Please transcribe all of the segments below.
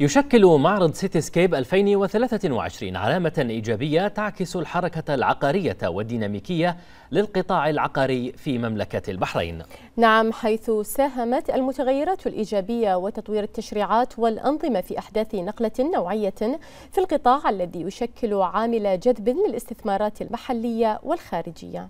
يشكل معرض سيتي سكيب 2023 علامة إيجابية تعكس الحركة العقارية والديناميكية للقطاع العقاري في مملكة البحرين. نعم حيث ساهمت المتغيرات الإيجابية وتطوير التشريعات والأنظمة في إحداث نقلة نوعية في القطاع الذي يشكل عامل جذب للاستثمارات المحلية والخارجية.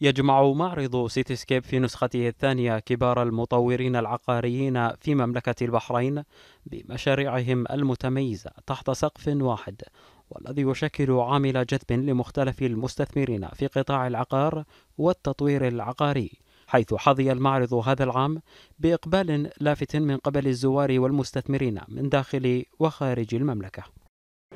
يجمع معرض سيتيسكيب في نسخته الثانية كبار المطورين العقاريين في مملكة البحرين بمشاريعهم المتميزة تحت سقف واحد والذي يشكل عامل جذب لمختلف المستثمرين في قطاع العقار والتطوير العقاري حيث حظي المعرض هذا العام بإقبال لافت من قبل الزوار والمستثمرين من داخل وخارج المملكة.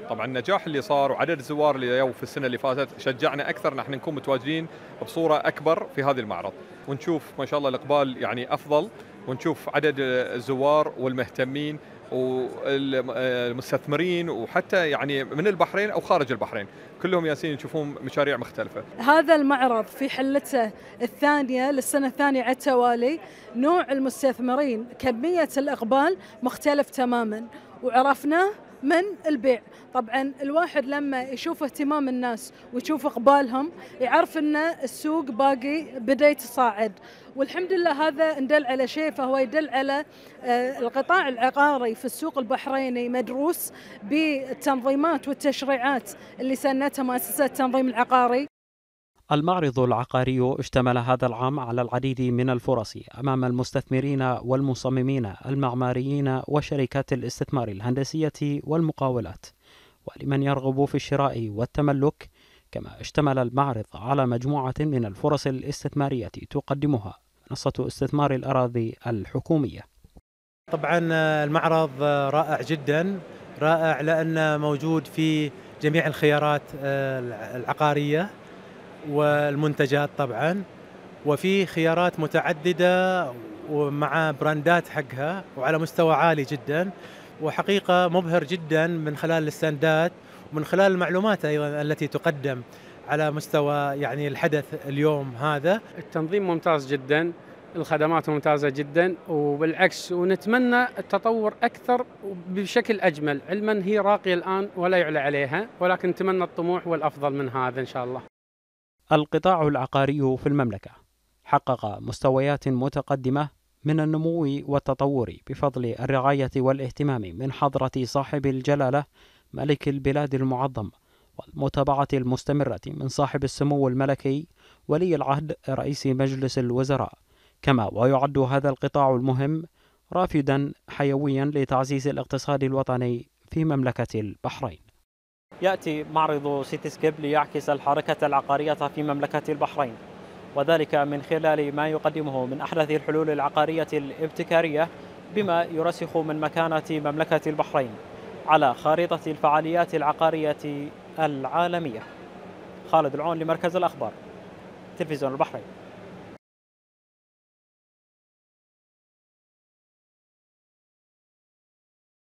طبعا النجاح اللي صار وعدد الزوار اللي جو في السنة اللي فاتت شجعنا أكثر. نحن نكون متواجدين بصورة أكبر في هذه المعرض. ونشوف ما شاء الله الإقبال يعني أفضل. ونشوف عدد الزوار والمهتمين والمستثمرين وحتى يعني من البحرين أو خارج البحرين. كلهم ياسين يشوفون مشاريع مختلفة. هذا المعرض في حلته الثانية للسنة الثانية على التوالي. نوع المستثمرين كمية الإقبال مختلف تماما. وعرفناه من البيع. طبعا الواحد لما يشوف اهتمام الناس ويشوف إقبالهم يعرف إن السوق باقي بدأ يتصاعد. والحمد لله هذا ندل على شيء فهو يدل على آه، القطاع العقاري في السوق البحريني مدروس بالتنظيمات والتشريعات اللي سنتها مؤسسة التنظيم العقاري. المعرض العقاري اشتمل هذا العام على العديد من الفرص أمام المستثمرين والمصممين المعماريين وشركات الاستثمار الهندسية والمقاولات ولمن يرغب في الشراء والتملك كما اشتمل المعرض على مجموعة من الفرص الاستثمارية تقدمها منصة استثمار الأراضي الحكومية. طبعا المعرض رائع جدا رائع لأنه موجود في جميع الخيارات العقارية والمنتجات طبعا وفي خيارات متعددة ومع براندات حقها وعلى مستوى عالي جدا وحقيقة مبهر جدا من خلال الستاندات ومن خلال المعلومات أيضا التي تقدم على مستوى يعني الحدث اليوم هذا. التنظيم ممتاز جدا الخدمات ممتازة جدا وبالعكس ونتمنى التطور أكثر بشكل أجمل. علما هي راقية الآن ولا يعلى عليها ولكن نتمنى الطموح والأفضل من هذا إن شاء الله. القطاع العقاري في المملكة. حقق مستويات متقدمة من النمو والتطور بفضل الرعاية والاهتمام من حضرة صاحب الجلالة ملك البلاد المعظم والمتابعة المستمرة من صاحب السمو الملكي ولي العهد رئيس مجلس الوزراء. كما ويعد هذا القطاع المهم رافدا حيويا لتعزيز الاقتصاد الوطني في مملكة البحرين. يأتي معرض سيتي سكيب ليعكس الحركة العقارية في مملكة البحرين. وذلك من خلال ما يقدمه من أحدث الحلول العقارية الابتكارية بما يرسخ من مكانة مملكة البحرين على خارطة الفعاليات العقارية العالمية. خالد العون لمركز الأخبار تلفزيون البحرين.